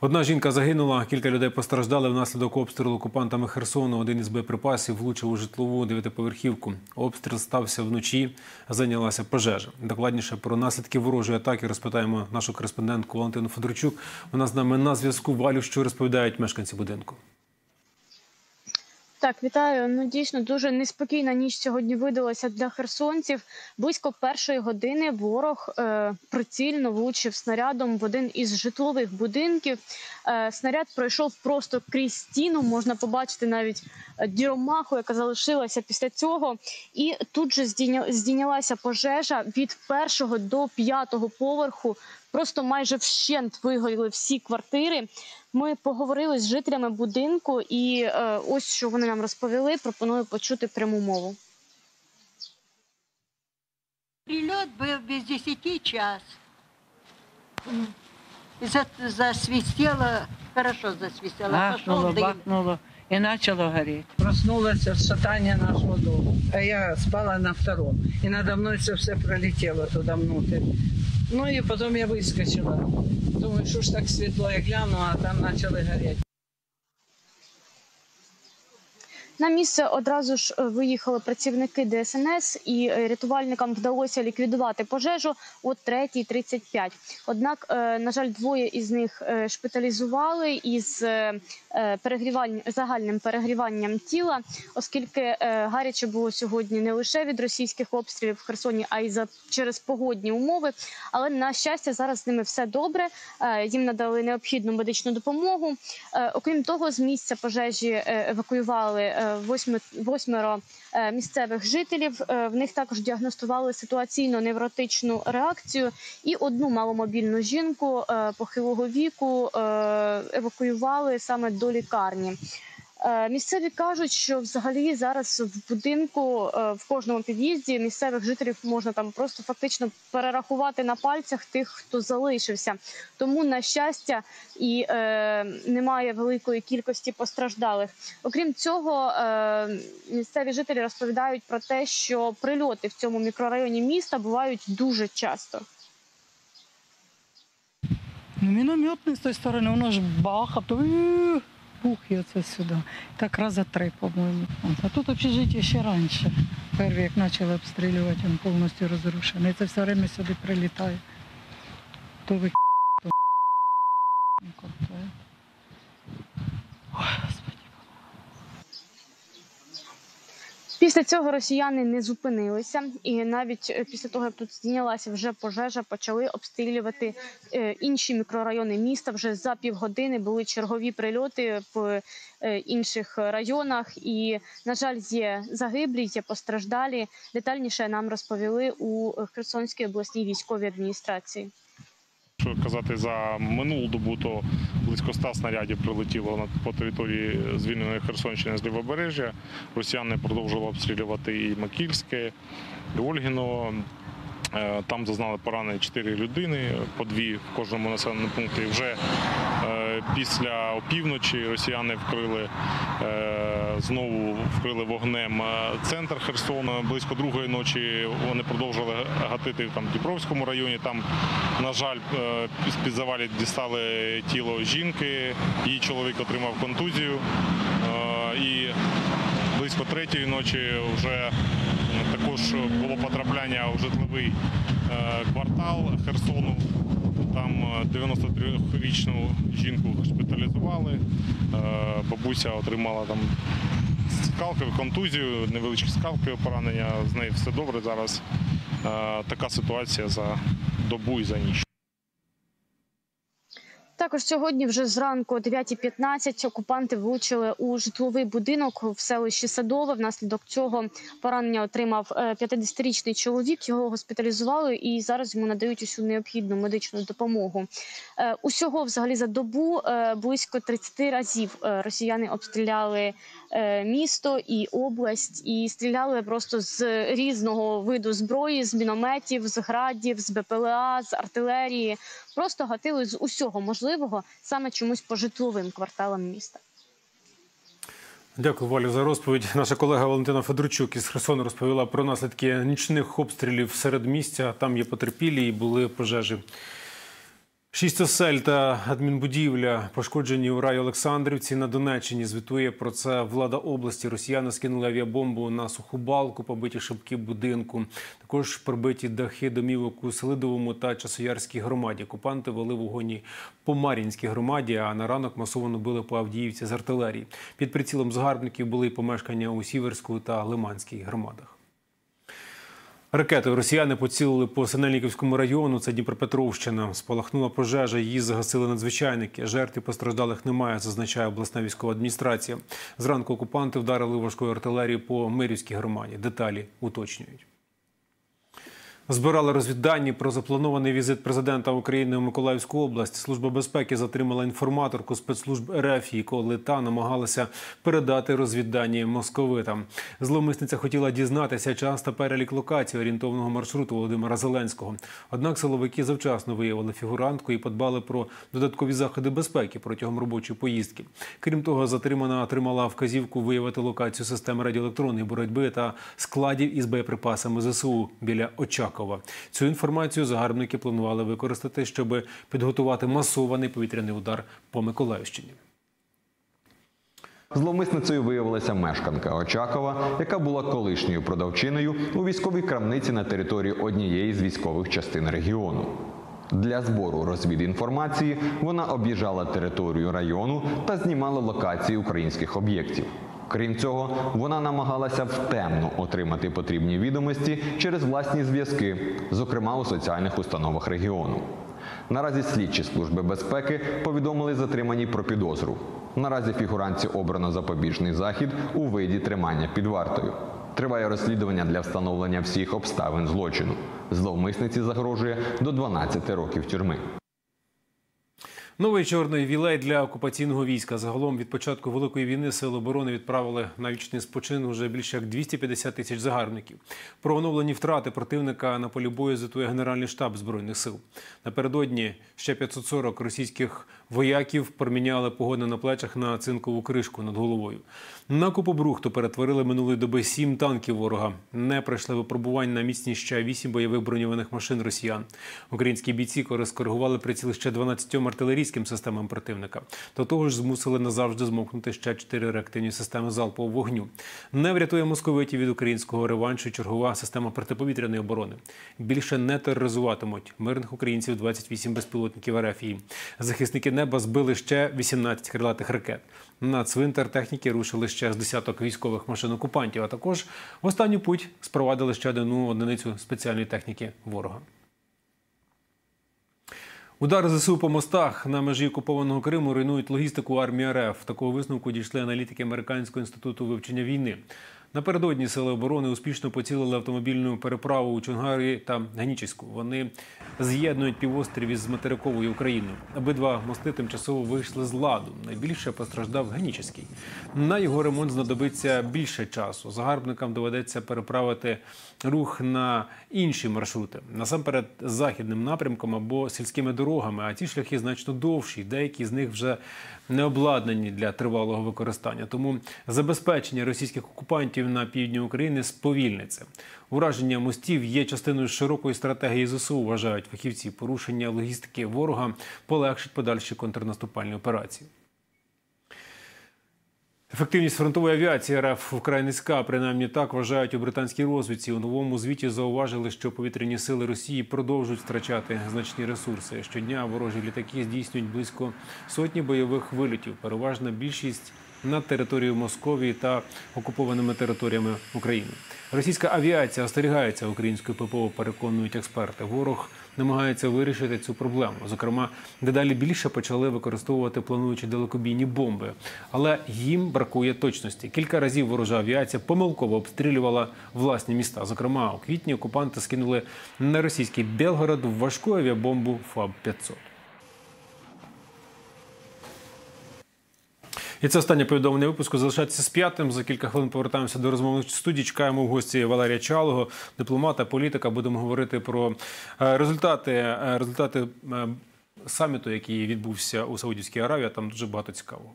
Одна жінка загинула, кілька людей постраждали внаслідок обстрілу окупантами Херсону. Один із боєприпасів влучив у житлову дев'ятиповерхівку. Обстріл стався вночі, зайнялася пожежа. Докладніше про наслідки ворожої атаки розпитаємо нашу кореспондентку Валентину Федорчук. Вона з нами на зв'язку. Валю, що розповідають мешканці будинку. Так, вітаю. Ну дійсно дуже неспокійна ніч сьогодні видалася для херсонців. Близько першої години ворог е, прицільно влучив снарядом в один із житлових будинків. Е, снаряд пройшов просто крізь стіну. Можна побачити навіть е, діромаху, яка залишилася після цього. І тут же здійня- здійнялася пожежа від першого до п'ятого поверху. Просто майже вщент вигоріли всі квартири. Ми поговорили з жителями будинку, і е, ось що вони нам розповіли. Пропоную почути пряму мову. Прильот був без десяти час. Засвістіло, хорошо засвістіло. Бахнуло, дим. бахнуло и почало горіти. Проснулася шатання нашего дома. А я спала на втором. І надо мною все, все пролетіло туда внутрі. Ну і потім я вискочила. Думаю, що ж так світло, я гляну, а там почали гореть. На місце одразу ж е, виїхали працівники ДСНС, і е, рятувальникам вдалося ліквідувати пожежу о 3.35. Однак, е, на жаль, двоє із них шпиталізували із е, загальним перегріванням тіла, оскільки гаряче було сьогодні не лише від російських обстрілів в Херсоні, а й за через погодні умови. Але на щастя, зараз з ними все добре. Їм надали необхідну медичну допомогу. Окрім того, з місця пожежі евакуювали восьмеро е, місцевих жителів. Е, В них також діагностували ситуаційно невротичну реакцію і одну маломобільну жінку е, похилого віку е, евакуювали саме до лікарні. Е, Місцеві кажуть, що взагалі зараз в будинку е, в кожному під'їзді місцевих жителів можна там просто фактично перерахувати на пальцях тих, хто залишився. Тому на щастя і е, немає великої кількості постраждалих. Окрім цього, е, місцеві жителі розповідають про те, що прильоти в цьому мікрорайоні міста бувають дуже часто. Ну, мінометний з тої сторони, воно ж баха, то і бух і оце сюди. Так раза три, по-моєму. А тут общежиття ще раніше. Перший, як почали обстрілювати, він повністю розрушений. Це все время сюди прилітає. То ви то то- Ой, Господи. Після цього росіяни не зупинилися, і навіть е, після того, як тут здійнялася вже пожежа, почали обстрілювати е, інші мікрорайони міста. Вже за півгодини були чергові прильоти в е, інших районах. І, на жаль, є загиблі, є постраждалі. Детальніше нам розповіли у Херсонській обласній військовій адміністрації. Казати за минулу добу, то близько 100 снарядів прилетіло по території звільненої Херсонщини з лівобережжя. Росіяни продовжували обстрілювати і Макільське, і Ольгіно. Е, Там зазнали поранення 4 людини, по дві в кожному населеному пункті. Вже після опівночі росіяни вкрили е, знову вкрили вогнем е, центр Херсона. Близько другої ночі вони продовжили гатити там в Дніпровському районі. Там, на жаль, е, з-під завалів дістали тіло жінки. Її чоловік отримав контузію. Е, І близько третьої ночі вже також було потрапляння у житловий е, квартал Херсону. Там е, 93-річну жінку шпиталізували. Е, Бабуся отримала там скалки, контузію, невеличкі скалки поранення. З нею все добре зараз. Е, Така ситуація за добу і за ніч. Також сьогодні, вже зранку, о 9.15, окупанти влучили у житловий будинок в селищі Садове. Внаслідок цього поранення отримав е, 50-річний чоловік. Його госпіталізували і зараз йому надають усю необхідну медичну допомогу. Е, Усього, взагалі, за добу е, близько 30 разів е, росіяни обстріляли е, місто і область, і стріляли просто з різного виду зброї, з мінометів, з градів, з БПЛА, з артилерії. Просто гатили з усього можливого саме чомусь по житловим кварталам міста. Дякую, Валю, за розповідь. Наша колега Валентина Федорчук із Херсону розповіла про наслідки нічних обстрілів серед місця. Там є потерпілі і були пожежі. Шість осель та адмінбудівля пошкоджені у рай Олександрівці на Донеччині. Звітує про це влада області. Росіяни скинули авіабомбу на суху балку, побиті шибки будинку. Також прибиті дахи домівок у Селидовому та Часоярській громаді. Окупанти вели вогоні по Мар'їнській громаді, а на ранок масово били по Авдіївці з артилерії. Під прицілом загарбників були й помешкання у Сіверську та Лиманській громадах. Ракетою росіяни поцілили по Синельниківському району. Це Дніпропетровщина. Спалахнула пожежа. Її загасили надзвичайники. Жертв і постраждалих немає, зазначає обласна військова адміністрація. Зранку окупанти вдарили важкою артилерією по Мирівській громаді. Деталі уточнюють. Збирали розвіддані про запланований візит президента України у Миколаївську область. Служба безпеки затримала інформаторку спецслужб РФ, коли та намагалася передати розвіддані московитам. Зловмисниця хотіла дізнатися час та перелік локацій орієнтовного маршруту Володимира Зеленського. Однак силовики завчасно виявили фігурантку і подбали про додаткові заходи безпеки протягом робочої поїздки. Крім того, затримана отримала вказівку виявити локацію системи радіоелектронної боротьби та складів із боєприпасами ЗСУ біля Очакова. Цю інформацію загарбники планували використати, щоб підготувати масований повітряний удар по Миколаївщині. Зловмисницею виявилася мешканка Очакова, яка була колишньою продавчиною у військовій крамниці на території однієї з військових частин регіону. Для збору розвідінформації вона об'їжджала територію району та знімала локації українських об'єктів. Крім цього, вона намагалася втемно отримати потрібні відомості через власні зв'язки, зокрема у соціальних установах регіону. Наразі слідчі служби безпеки повідомили затриманій про підозру. Наразі фігуранці обрано запобіжний захід у виді тримання під вартою. Триває розслідування для встановлення всіх обставин злочину. Зловмисниці загрожує до 12 років тюрми. Новий чорний вілей для окупаційного війська. Загалом від початку великої війни сили оборони відправили на вічний спочин вже більше як 250 тисяч загарбників. Про оновлені втрати противника на полі бою звітує Генеральний штаб збройних сил. Напередодні ще 540 російських вояків проміняли погоди на плечах на цинкову кришку над головою. На Купобрухту перетворили минулої доби сім танків ворога. Не пройшли випробувань на міцність ще вісім бойових броньованих машин росіян. Українські бійці скоригували приціл ще 12 артилерійським системам противника. До того ж, змусили назавжди змовкнути ще чотири реактивні системи залпового вогню. Не врятує московитів від українського реваншу чергова система протиповітряної оборони. Більше не тероризуватимуть мирних українців 28 безпілотників РФІ. Захисники неба збили ще 18 крилатих ракет. На цвинтар техніки рушили ще з десяток військових машин окупантів. А також в останню путь спровадили ще одну одиницю спеціальної техніки ворога. Удари ЗСУ по мостах на межі окупованого Криму руйнують логістику армії РФ. Такого висновку дійшли аналітики Американського інституту вивчення війни. Напередодні сили оборони успішно поцілили автомобільну переправу у Чонгарі та Генічеську. Вони з'єднують півострів із материковою Україною. Обидва мости тимчасово вийшли з ладу. Найбільше постраждав Генічеський. На його ремонт знадобиться більше часу. Загарбникам доведеться переправити рух на інші маршрути, насамперед західним напрямком або сільськими дорогами. А ці шляхи значно довші. Деякі з них вже не обладнані для тривалого використання. Тому забезпечення російських окупантів на півдні України сповільниться. Ураження мостів є частиною широкої стратегії ЗСУ. Вважають фахівці. Порушення логістики ворога полегшить подальші контрнаступальні операції. Ефективність фронтової авіації РФ вкрай низька. Принаймні так вважають у британській розвідці. У новому звіті зауважили, що повітряні сили Росії продовжують втрачати значні ресурси. Щодня ворожі літаки здійснюють близько сотні бойових вилітів. Переважна більшість над територією Московії та окупованими територіями України. Російська авіація остерігається української ППО, переконують експерти. Ворог намагається вирішити цю проблему. Зокрема, дедалі більше почали використовувати плануючі далекобійні бомби, але їм бракує точності. Кілька разів ворожа авіація помилково обстрілювала власні міста. Зокрема, у квітні окупанти скинули на російський Белгород важку авіабомбу ФАБ 500 І це останнє повідомлення випуску. Залишайтеся з п'ятим. За кілька хвилин повертаємося до розмовних студій. Чекаємо в гості Валерія Чалого, дипломата, політика. Будемо говорити про е, результати, е, результати е, саміту, який відбувся у Саудівській Аравії. Там дуже багато цікавого.